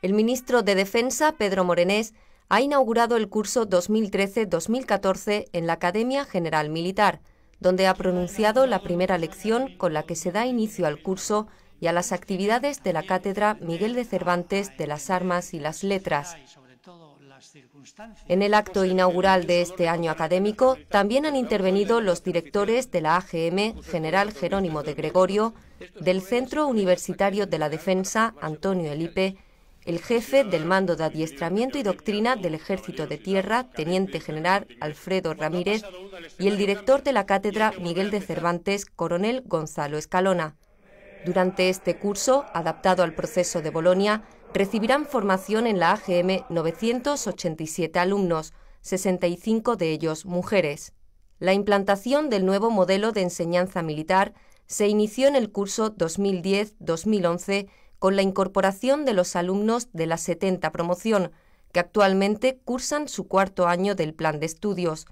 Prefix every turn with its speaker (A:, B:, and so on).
A: El ministro de Defensa, Pedro Morenés, ha inaugurado el curso 2013-2014 en la Academia General Militar, donde ha pronunciado la primera lección con la que se da inicio al curso y a las actividades de la Cátedra Miguel de Cervantes de las Armas y las Letras. En el acto inaugural de este año académico también han intervenido los directores de la AGM, General Jerónimo de Gregorio, del Centro Universitario de la Defensa, Antonio Elipe, el jefe del Mando de Adiestramiento y Doctrina del Ejército de Tierra, Teniente General Alfredo Ramírez, y el director de la Cátedra Miguel de Cervantes, Coronel Gonzalo Escalona. Durante este curso, adaptado al proceso de Bolonia, recibirán formación en la AGM 987 alumnos, 65 de ellos mujeres. La implantación del nuevo modelo de enseñanza militar se inició en el curso 2010-2011 con la incorporación de los alumnos de la 70 promoción, que actualmente cursan su cuarto año del plan de estudios.